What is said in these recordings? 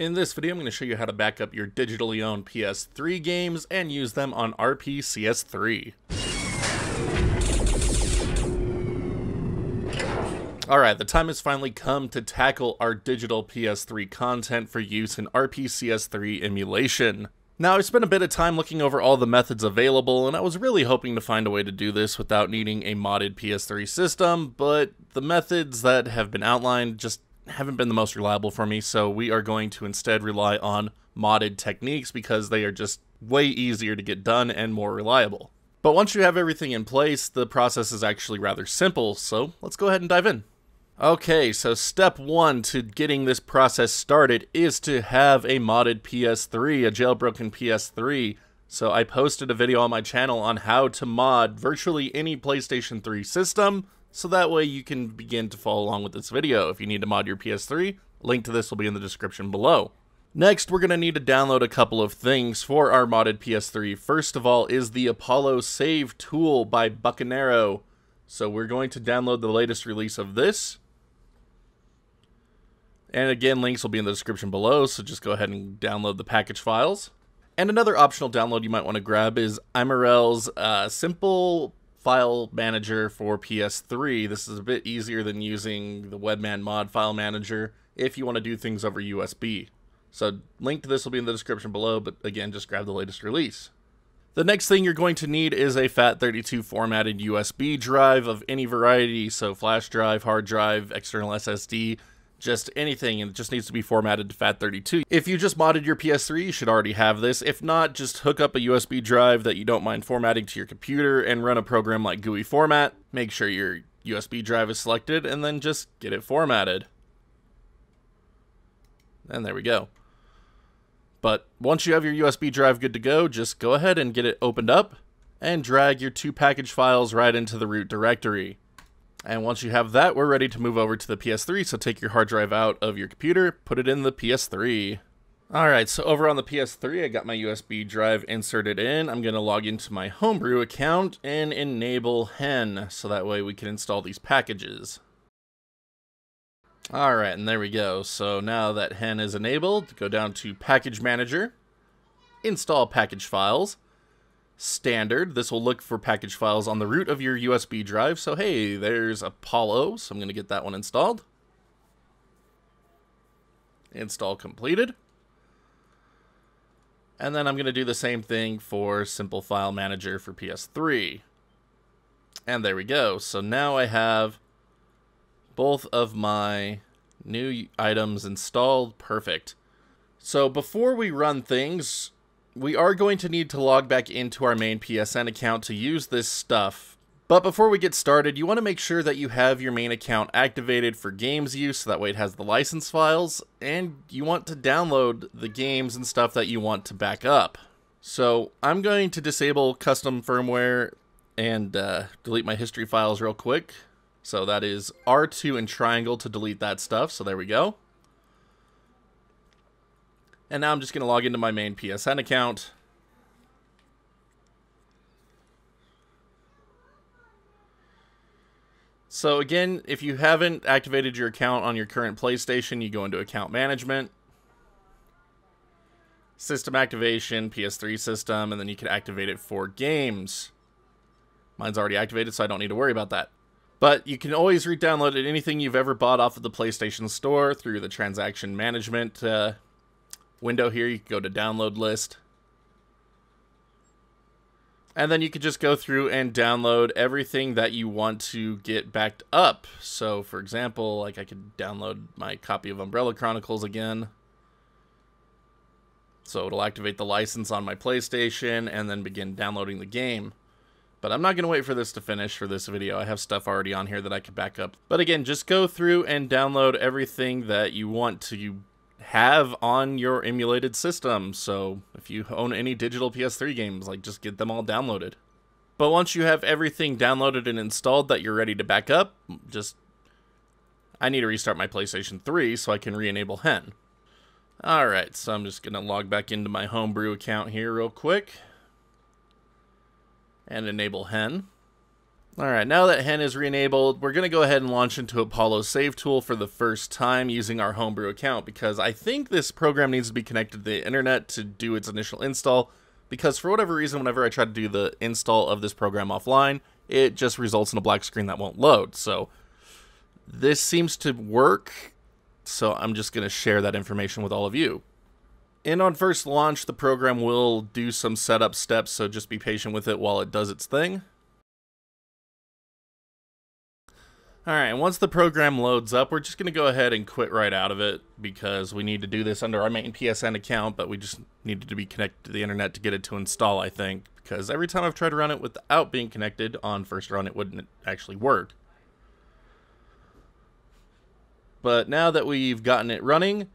In this video, I'm going to show you how to back up your digitally owned PS3 games and use them on RPCS3. Alright, the time has finally come to tackle our digital PS3 content for use in RPCS3 emulation. Now, I spent a bit of time looking over all the methods available, and I was really hoping to find a way to do this without needing a modded PS3 system, but the methods that have been outlined just haven't been the most reliable for me, so we are going to instead rely on modded techniques because they are just way easier to get done and more reliable. But once you have everything in place, the process is actually rather simple, so let's go ahead and dive in. Okay, so step one to getting this process started is to have a modded PS3, a jailbroken PS3. So I posted a video on my channel on how to mod virtually any PlayStation 3 system, so that way you can begin to follow along with this video. If you need to mod your PS3, link to this will be in the description below. Next, we're going to need to download a couple of things for our modded PS3. First of all is the Apollo Save Tool by Bucanero. So we're going to download the latest release of this. And again, links will be in the description below, so just go ahead and download the package files. And another optional download you might want to grab is Imerel's uh, simple file manager for PS3. This is a bit easier than using the Webman mod file manager if you want to do things over USB. So link to this will be in the description below, but again, just grab the latest release. The next thing you're going to need is a FAT32 formatted USB drive of any variety, so flash drive, hard drive, external SSD, just anything, and it just needs to be formatted to FAT32. If you just modded your PS3, you should already have this. If not, just hook up a USB drive that you don't mind formatting to your computer and run a program like GUI format. Make sure your USB drive is selected, and then just get it formatted. And there we go. But once you have your USB drive good to go, just go ahead and get it opened up and drag your two package files right into the root directory. And once you have that, we're ready to move over to the PS3. So take your hard drive out of your computer, put it in the PS3. Alright, so over on the PS3, I got my USB drive inserted in. I'm going to log into my Homebrew account and enable Hen, so that way we can install these packages. Alright, and there we go. So now that Hen is enabled, go down to Package Manager, install package files, standard. This will look for package files on the root of your USB drive. So hey, there's Apollo, so I'm going to get that one installed. Install completed. And then I'm going to do the same thing for Simple File Manager for PS3. And there we go. So now I have both of my new items installed. Perfect. So before we run things, we are going to need to log back into our main PSN account to use this stuff. But before we get started, you want to make sure that you have your main account activated for games use, so that way it has the license files, and you want to download the games and stuff that you want to back up. So I'm going to disable custom firmware and uh, delete my history files real quick. So that is R2 and triangle to delete that stuff, so there we go. And now I'm just going to log into my main PSN account. So again, if you haven't activated your account on your current PlayStation, you go into account management, system activation, PS3 system, and then you can activate it for games. Mine's already activated, so I don't need to worry about that. But you can always re-download anything you've ever bought off of the PlayStation Store through the transaction management uh, window here, you can go to download list. And then you could just go through and download everything that you want to get backed up. So, for example, like I could download my copy of Umbrella Chronicles again. So it'll activate the license on my PlayStation and then begin downloading the game. But I'm not going to wait for this to finish for this video. I have stuff already on here that I could back up. But again, just go through and download everything that you want to have on your emulated system. So if you own any digital PS3 games, like just get them all downloaded. But once you have everything downloaded and installed that you're ready to back up, just I need to restart my PlayStation 3 so I can re-enable Hen. Alright, so I'm just going to log back into my homebrew account here real quick. And enable Hen. Alright, now that hen is re-enabled, we're going to go ahead and launch into Apollo Save Tool for the first time using our Homebrew account because I think this program needs to be connected to the internet to do its initial install because for whatever reason, whenever I try to do the install of this program offline, it just results in a black screen that won't load. So this seems to work, so I'm just going to share that information with all of you. And on first launch, the program will do some setup steps, so just be patient with it while it does its thing. Alright, once the program loads up, we're just going to go ahead and quit right out of it because we need to do this under our main PSN account, but we just needed to be connected to the internet to get it to install, I think, because every time I've tried to run it without being connected on first run, it wouldn't actually work. But now that we've gotten it running,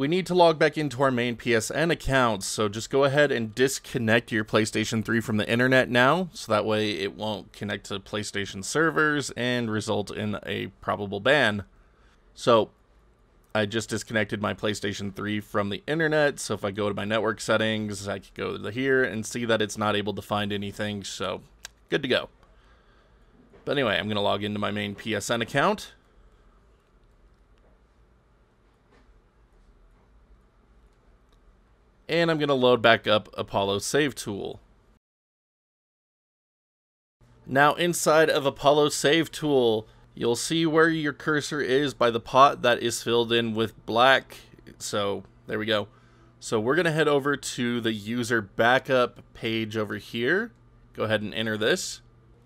we need to log back into our main PSN account, so just go ahead and disconnect your PlayStation 3 from the internet now, so that way it won't connect to PlayStation servers and result in a probable ban. So, I just disconnected my PlayStation 3 from the internet, so if I go to my network settings, I can go to here and see that it's not able to find anything, so good to go. But anyway, I'm going to log into my main PSN account. And I'm going to load back up Apollo Save Tool. Now inside of Apollo Save Tool, you'll see where your cursor is by the pot that is filled in with black. So there we go. So we're going to head over to the user backup page over here. Go ahead and enter this.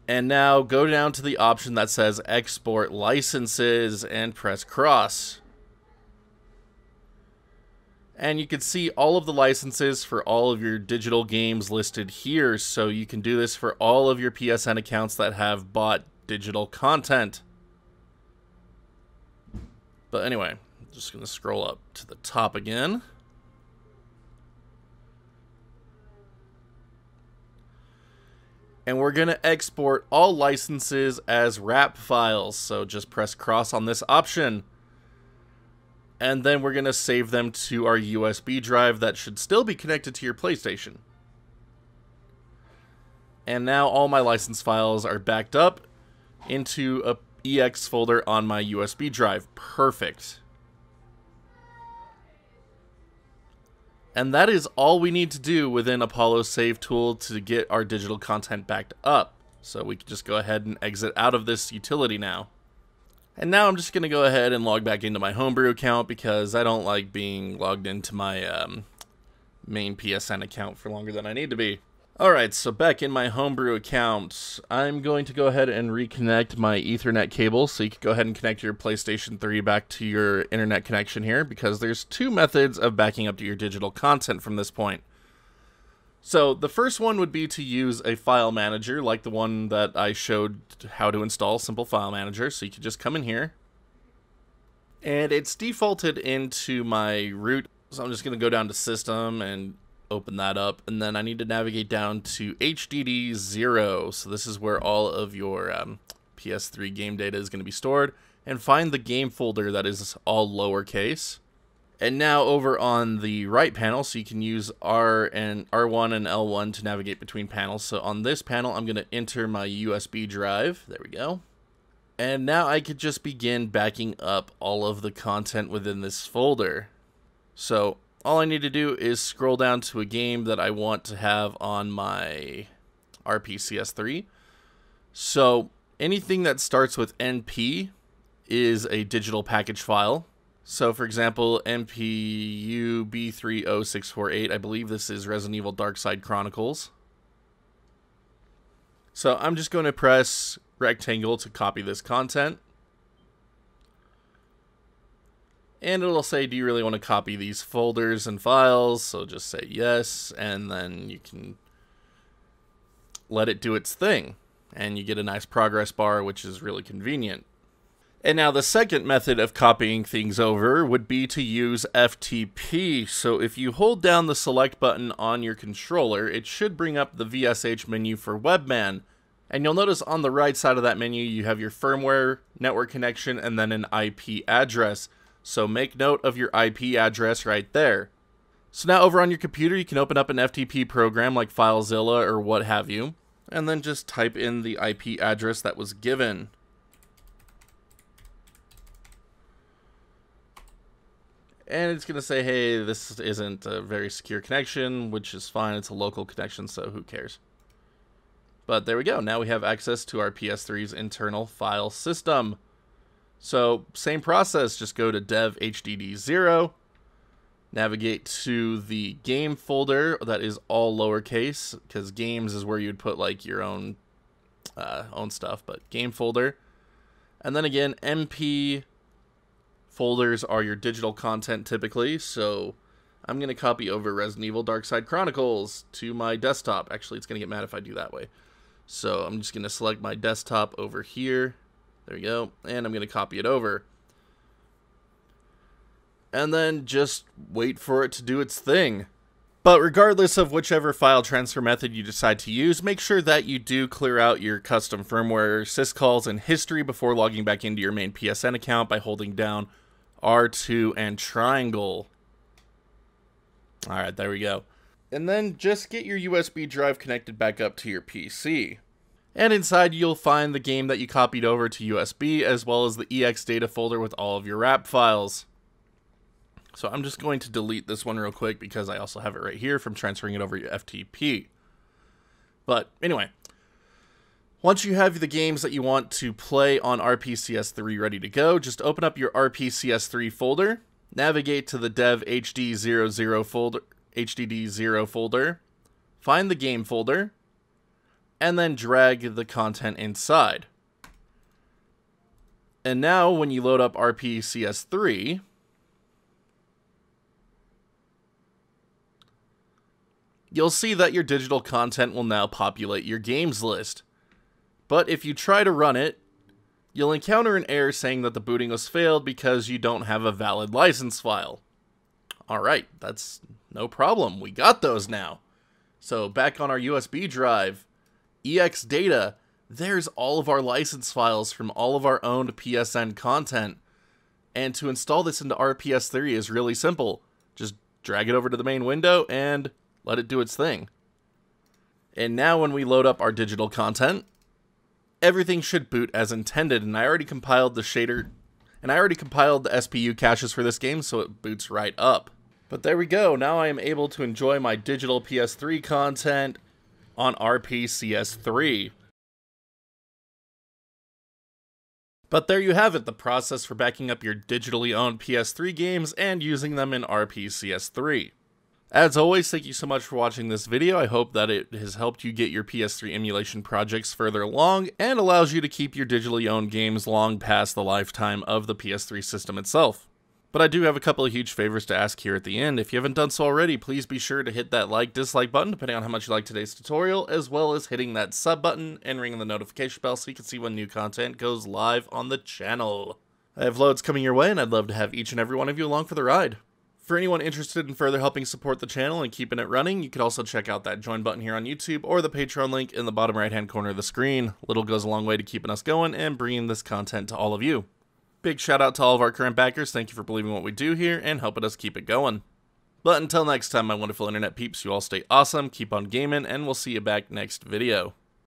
And now go down to the option that says export licenses and press cross and you can see all of the licenses for all of your digital games listed here. So you can do this for all of your PSN accounts that have bought digital content. But anyway I'm just gonna scroll up to the top again. And we're going to export all licenses as RAP files. So just press cross on this option and then we're going to save them to our USB drive that should still be connected to your PlayStation. And now all my license files are backed up into a EX folder on my USB drive. Perfect. And that is all we need to do within Apollo Save Tool to get our digital content backed up. So we can just go ahead and exit out of this utility now. And now I'm just going to go ahead and log back into my homebrew account because I don't like being logged into my um, main PSN account for longer than I need to be. Alright, so back in my homebrew account, I'm going to go ahead and reconnect my ethernet cable so you can go ahead and connect your PlayStation 3 back to your internet connection here because there's two methods of backing up to your digital content from this point. So the first one would be to use a file manager like the one that I showed how to install Simple File Manager. So you could just come in here. And it's defaulted into my root. So I'm just going to go down to System and open that up. And then I need to navigate down to HDD0. So this is where all of your um, PS3 game data is going to be stored. And find the game folder that is all lowercase. And now over on the right panel, so you can use R and R1 and L1 to navigate between panels. So on this panel, I'm going to enter my USB drive. There we go. And now I could just begin backing up all of the content within this folder. So all I need to do is scroll down to a game that I want to have on my RPCS3. So anything that starts with NP is a digital package file. So, for example, NPU B30648, I believe this is Resident Evil Darkside Chronicles. So I'm just going to press rectangle to copy this content. And it'll say, do you really want to copy these folders and files? So just say yes, and then you can let it do its thing. And you get a nice progress bar, which is really convenient. And now the second method of copying things over would be to use FTP. So if you hold down the select button on your controller, it should bring up the VSH menu for Webman. And you'll notice on the right side of that menu, you have your firmware, network connection, and then an IP address. So make note of your IP address right there. So now over on your computer, you can open up an FTP program like FileZilla or what have you. and then just type in the IP address that was given. And it's going to say, hey, this isn't a very secure connection, which is fine. It's a local connection, so who cares? But there we go. Now we have access to our PS3's internal file system. So same process, just go to dev hdd0, navigate to the game folder that is all lowercase because games is where you'd put like your own uh, own stuff, but game folder. And then again, NP folders are your digital content typically, so I'm going to copy over Resident Evil Darkside Chronicles to my desktop. Actually, it's going to get mad if I do that way. So I'm just going to select my desktop over here. There we go. And I'm going to copy it over. And then just wait for it to do its thing. But regardless of whichever file transfer method you decide to use, make sure that you do clear out your custom firmware syscalls and history before logging back into your main PSN account by holding down R2 and triangle. Alright, there we go and then just get your USB drive connected back up to your PC. And inside you'll find the game that you copied over to USB as well as the EX data folder with all of your RAP files. So I'm just going to delete this one real quick because I also have it right here from transferring it over to FTP. But anyway, once you have the games that you want to play on RPCS3 ready to go, just open up your RPCS3 folder, navigate to the dev HD00 folder, HDD0 folder, find the game folder, and then drag the content inside. And now when you load up RPCS3, you'll see that your digital content will now populate your games list. But if you try to run it, you'll encounter an error saying that the booting was failed because you don't have a valid license file. Alright, that's no problem. We got those now. So back on our USB drive, EX data, there's all of our license files from all of our owned PSN content. And to install this into RPCS3 is really simple. Just drag it over to the main window and let it do its thing. And now when we load up our digital content, everything should boot as intended. And I already compiled the shader, and I already compiled the SPU caches for this game, so it boots right up. But there we go. Now I am able to enjoy my digital PS3 content on RPCS3. But there you have it, the process for backing up your digitally owned PS3 games and using them in RPCS3. As always, thank you so much for watching this video. I hope that it has helped you get your PS3 emulation projects further along and allows you to keep your digitally owned games long past the lifetime of the PS3 system itself. But I do have a couple of huge favors to ask here at the end. If you haven't done so already, please be sure to hit that like, dislike button, depending on how much you like today's tutorial, as well as hitting that sub button and ringing the notification bell so you can see when new content goes live on the channel. I have loads coming your way, and I'd love to have each and every one of you along for the ride. For anyone interested in further helping support the channel and keeping it running, you could also check out that join button here on YouTube or the Patreon link in the bottom right hand corner of the screen. Little goes a long way to keeping us going and bringing this content to all of you. Big shout out to all of our current backers. Thank you for believing what we do here and helping us keep it going. But until next time, my wonderful internet peeps, you all stay awesome, keep on gaming, and we'll see you back next video.